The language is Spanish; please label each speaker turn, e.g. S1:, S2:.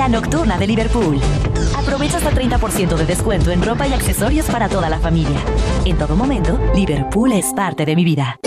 S1: La Nocturna de Liverpool. Aprovecha hasta 30% de descuento en ropa y accesorios para toda la familia. En todo momento, Liverpool es parte de mi vida.